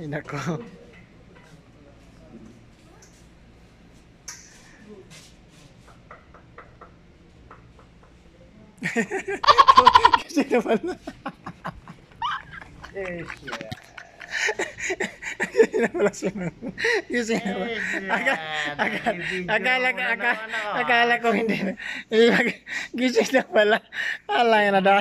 nako. Kasi naman na. Eh. Kasi naman na siya. Kasi naman. Siya. Akala, Nag-video akala, ko hindi na. Gising na pala. Alang na daw.